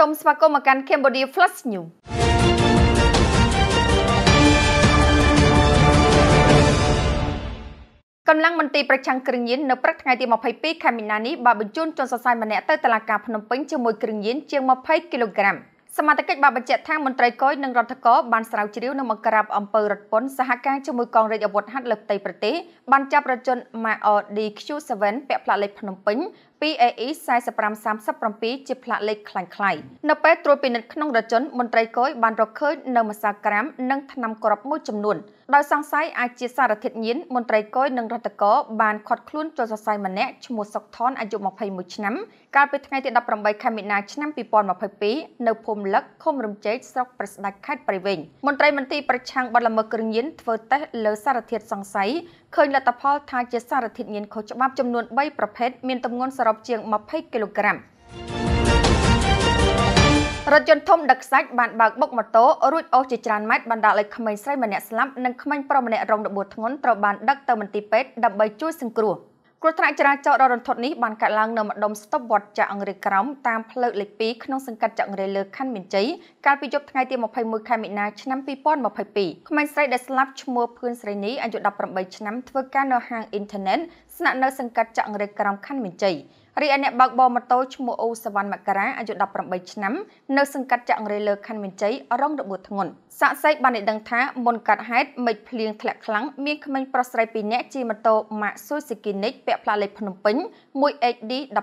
សូមស្វាគមន៍មកកាន់ Cambodia Flash News កម្លាំងមន្ត្រីប្រឆាំងគ្រឿងញៀននៅព្រឹកថ្ងៃទី22ខែមីនានេះបានបញ្ជូនជនសរសៃម្នាក់ទៅតុលាការភ្នំពេញជាមួយគ្រឿងញៀនជាង20គីឡូក្រាម សមត្ថកិច្ចបានបញ្ជាក់ថាមន្ត្រីកយនិងរដ្ឋកោបានស្រាវជ្រាវនៅមកក្រាបអំពើរថពន្ធសហការជាមួយកងរាជអាវុធហត្ថលើផ្ទៃប្រទេសបានចាប់រថយន្ត MRDQ7 ពាក់ផ្លាកលេខភ្នំពេញ PAE 4537ជាផ្លាកលេខខ្លាំងខ្លាយនៅពេលត្រួតពិនិត្យក្នុងរថយន្តមន្ត្រីកយបានរកឃើញនៅម្សៅក្រាមនិងថ្នាំគ្រាប់មួយចំនួន ដោយសង្ស័យអាចជាសារធាតុញៀនមន្ត្រីកយនិងរដ្ឋកោបានខាត់ខ្លួនចូលសរសៃម្នាក់ឈ្មោះសុកថនអាយុ21ឆ្នាំកាលពីថ្ងៃទី18ខែមីនាឆ្នាំ2022នៅភូមិលឹកឃុំរំជែកស្រុកប្រស្ដាច់ខេត្តព្រៃវែងមន្ត្រីមន្ទីរប្រឆាំងបទល្មើសគ្រឿងញៀនធ្វើតេស្តលើសារធាតុសង្ស័យឃើញលទ្ធផលថាជាសារធាតុញៀនខុសច្បាប់ចំនួន3ប្រភេទមានទម្ងន់សរុបជាង20គីឡូក្រាម រថយន្តធំដឹកខ្សាច់បានបើកបុកម៉ូតូរួចអូសជាច្រើនម៉ែត្របណ្ដាលឲ្យក្មេងស្រីម្នាក់ស្លាប់និងក្មេងប្រុសម្នាក់រងរបួសធ្ងន់ត្រូវបានដឹកទៅមន្ទីរពេទ្យដើម្បីជួយសង្គ្រោះ។គ្រោះថ្នាក់ចរាចរណ៍ដ៏រន្ធត់នេះបានកើតឡើងនៅម្ដុំស្តុបវត្តចាក់អង្រេក្រោមតាមផ្លូវលេខ2ក្នុងសង្កាត់ចាក់អង្រេលើខណ្ឌមានជ័យកាលពីយប់ថ្ងៃទី21ខែមិនិនាឆ្នាំ2022ក្មេងស្រីដែលស្លាប់ឈ្មោះភឿនស្រីនីអាយុ18ឆ្នាំធ្វើការនៅហាងអ៊ីនធឺណិតស្នាក់នៅសង្កាត់ចាក់អង្រេក្រោមខណ្ឌមានជ័យ រីឯអ្នកបើកបរម៉ូតូឈ្មោះអូសវណ្ណមករាអាយុ18ឆ្នាំនៅសង្កាត់ចាក់អង្រេលើខណ្ឌមានជ័យរងរបួសធ្ងន់សាក់សៃបានដឹងថាមុនកាត់ហេតុមេឃភ្លៀងធ្លាក់ខ្លាំងមានក្មេងប្រុសស្រី2នាក់ជិះម៉ូតូ Max Suzuki Nick ពាក់ផ្លាកលេខភ្នំពេញ 1HD 1500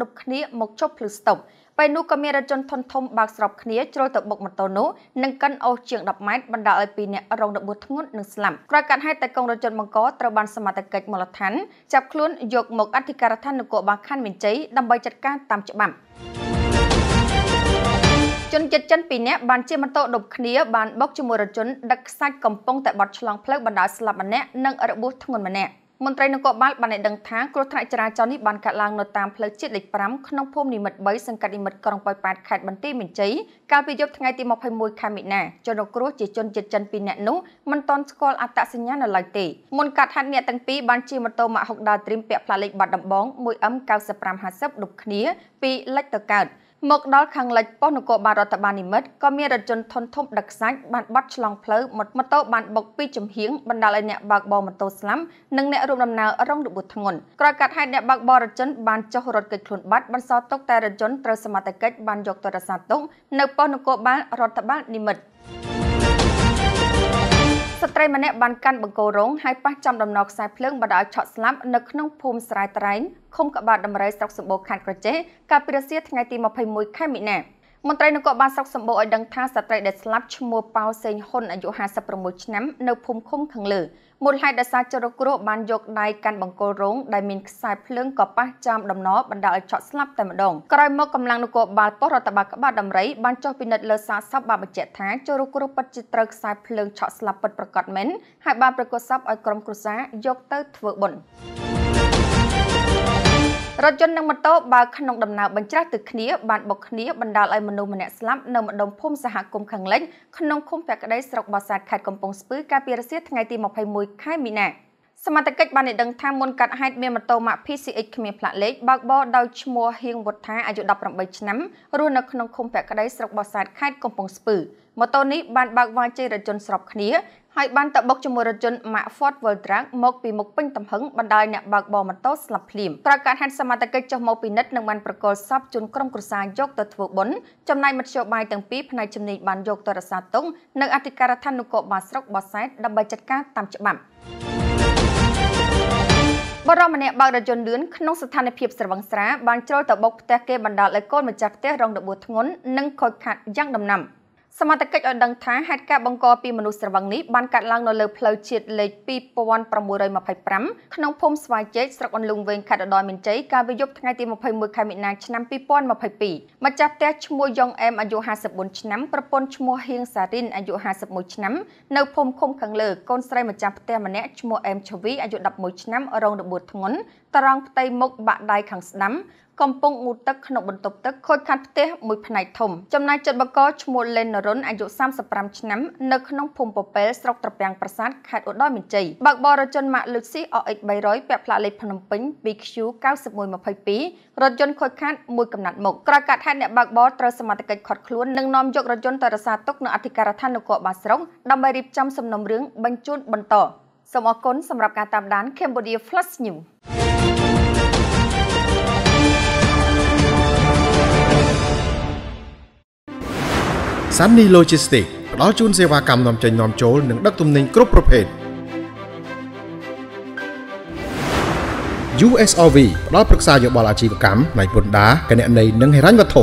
ដប់គ្នាមកជប់ភ្លឺស្តុប ពេលនោះក៏មានរថយន្តធុនធំបើកស្របគ្នាជ្រុលទៅបុកម៉ូតូនោះនិងកិនអូសជាង10ម៉ែត្របណ្ដាលឲ្យពីរនាក់រងរបួសធ្ងន់និងស្លាប់ក្រោយកាត់ហេតុតែកងរថយន្តបង្កត្រូវបានសមត្ថកិច្ចមូលដ្ឋានចាប់ខ្លួនយកមកអធិការដ្ឋាននគរបាលខណ្ឌមានជ័យដើម្បីចាត់ការតាមច្បាប់ជនជាតិចិន2នាក់បានជិះម៉ូតូដប់គ្នាបានបុកជាមួយរថយន្តដឹកខ្សាច់កំពុងតែបត់ឆ្លងផ្លូវបណ្ដាលស្លាប់ម្នាក់និងរបួសធ្ងន់ម្នាក់ មន្ត្រីនគរបាលបានឲ្យដឹងថាគ្រោះថ្នាក់ចរាចរណ៍នេះបានកើតឡើងនៅតាមផ្លូវជាតិលេខ5ក្នុងភូមិនិមិត្ត3សង្កាត់និមិត្តក្រុងប៉ោយប៉ែតខេត្តបន្ទាយមានជ័យកាលពីយប់ថ្ងៃទី21ខែមិនិនាជនរងគ្រោះជាជនជាតិចិន2នាក់នោះមិនទាន់ស្គាល់អត្តសញ្ញាណនៅឡើយទេមុនកាត់ហាត់អ្នកទាំងពីរបានជិះម៉ូតូម៉ាកហុកដាល់ទ្រីមពាក់ផ្លាកលេខបាត់ដំបង 1M9550 ដប់គ្នាពីលិចទៅកើត មកដល់ខាងលិចប៉ុស្តិ៍នគរបាលរដ្ឋបាលនិមិត្តក៏មានរថយន្តធុនធំដឹកខ្សាច់បានបត់ឆ្លងផ្លូវម៉ូតូបានបុកពីចំហៀងបណ្ដាលឲ្យអ្នកបើកបរម៉ូតូស្លាប់និងអ្នករួមដំណើររងរបួសធ្ងន់ក្រោយកាត់ហេតុអ្នកបើកបររថយន្តបានចុះរត់គេចខ្លួនបាត់បន្សល់ទុកតែរថយន្តត្រូវសមត្ថកិច្ចបានយកទៅរក្សាទុកនៅប៉ុស្តិ៍នគរបាលរដ្ឋបាលនិមិត្ត ស្ត្រីម្នាក់បានកាន់បង្គោលរងហើយប៉ះចំដំណខ្សែភ្លើងបណ្ដាលឆក់ស្លាប់នៅក្នុងភូមិស្រែត្រែងឃុំក្បាលដំរីស្រុកសម្បូរខេត្តក្រចេះកាលពីរសៀលថ្ងៃទី21ខែមិនិនា មន្ត្រីនគរបាលស្រុកសម្បូរឲ្យដឹងថាស្ត្រីដែលស្លាប់ឈ្មោះប៉ៅសេងហ៊ុនអាយុ56ឆ្នាំនៅភូមិឃុំខាងលើមូលហេតុដោយសារចរគ្រោះបានយកដៃកាន់បង្គោលរងដែលមានខ្សែភ្លើងក៏ប៉ះចាមដំណបណ្ដាលឲ្យឆក់ស្លាប់តែម្ដងក្រោយមកកម្លាំងនគរបាលប៉ុស្តិ៍រដ្ឋបាលក្បាលដំរីបានចុះពិនិត្យលើសារសពបានបញ្ជាក់ថាចរគ្រោះពិតជាត្រូវខ្សែភ្លើងឆក់ស្លាប់ពិតប្រាកដមែនហើយបានប្រកាសសពឲ្យក្រុមគ្រួសារយកទៅធ្វើបុណ្យ រថយន្តនិងម៉ូតូបើក្នុងដំណើរបញ្ច្រាស់ទៅគ្នាបានបុកគ្នាបណ្ដាលឲ្យមនុស្សម្នាក់ស្លាប់នៅម្ដុំភូមិសហគមន៍ខាងលិចក្នុងឃុំពាក់ក្តីស្រុកបោះសាទខេត្តកំពង់ស្ពឺកាលពីរសៀលថ្ងៃទី21ខែមីនាសមត្ថកិច្ចបានដឹងថាមុនកាត់ហេតុមានម៉ូតូម៉ាក PCX គ្មានផ្លាកលេខបើកបរដោយឈ្មោះហៀងវុទ្ធាអាយុ18ឆ្នាំរស់នៅក្នុងឃុំពាក់ក្តីស្រុកបោះសាទខេត្តកំពង់ស្ពឺម៉ូតូនេះបានបើកវាយជ័យរថយន្តស្របគ្នា ហើយបានទៅបុកជាមួយរថយន្ត Mack Ford Voltrac មកពីមុខពេញទំហឹងបណ្ដាលអ្នកបើកបរម៉ូតូស្លាប់ភ្លាមត្រូវការហេតុសមត្ថកិច្ចចុះមកពិនិត្យនិងបានប្រកល់សពជូនក្រុមគ្រួសារយកទៅធ្វើបុណ្យចំណែកមធ្យោបាយទាំងពីរផ្នែកជំនាញបានយកទៅរក្សាទុកនៅអធិការដ្ឋាននគរបាលស្រុកបោះសែតដើម្បីចាត់ការតាមច្បាប់បរិមម្នាក់បើករថយន្តលឿនក្នុងស្ថានភាពស្រវឹងស្រាបានជ្រុលទៅបុកផ្ទះគេបណ្ដាលឲ្យកូនម្ចាស់ផ្ទះរងរបួសធ្ងន់និងខូចខាតយ៉ាងដំណាំ។ សមត្ថកិច្ចឲ្យដឹងថាហេតុការណ៍បង្កពីមនុស្សស្រវឹងនេះបានកាត់ឡើងនៅលើផ្លូវជាតិលេខ2625ក្នុងភូមិស្វាយជែកស្រុកអន្លង់វែងខេត្តឧត្តរមានជ័យកាលពីយប់ថ្ងៃទី21ខែមិនិនាឆ្នាំ2022ម្ចាស់ផ្ទះឈ្មោះយ៉ុងអែមអាយុ54ឆ្នាំប្រពន្ធឈ្មោះហៀងសារិនអាយុ51ឆ្នាំនៅភូមិឃុំខាងលើកូនស្រីម្ចាស់ផ្ទះម្នាក់ឈ្មោះអែមឈវីអាយុ11ឆ្នាំរងរបួសធ្ងន់ត្រង់ផ្ទៃមុខបាក់ដៃខាងស្ដាំ កំពុងងូតទឹកក្នុងបន្ទប់ទឹកខូចខាតផ្ទះមួយផ្នែកធំចំណែកចិត្តបកឈ្មោះលេននរុនអាយុ35ឆ្នាំនៅក្នុងភូមិពពែលស្រុកត្រពាំងប្រាសាទខេត្តឧត្តរមានជ័យបើកបររថយន្តម៉ាក Luxy OX 300ពាក់ផ្លាកលេខភ្នំពេញ BQ 9122រថយន្តខូចខាតមួយកំណាត់មុខក្រោយកាត់ហេតុអ្នកបើកបរត្រូវសមត្ថកិច្ចខាត់ខ្លួននិងនាំយករថយន្តទៅរសារទុកនៅអធិការដ្ឋាននគរបាលស្រុកដើម្បីរៀបចំសំណុំរឿងបញ្ជូនបន្តសូមអរគុណសម្រាប់ការតាមដាន Cambodia Flash News Sunny Logistics ផ្ដល់ជូនសេវាកម្មនាំចេញនាំចូលនិងដឹកទំនិញគ្រប់ប្រភេទ USRV ផ្ដល់ប្រឹក្សាយោបល់អាជីវកម្មផ្នែកពន្ធដារគណនេយ្យនិងហិរញ្ញវត្ថុ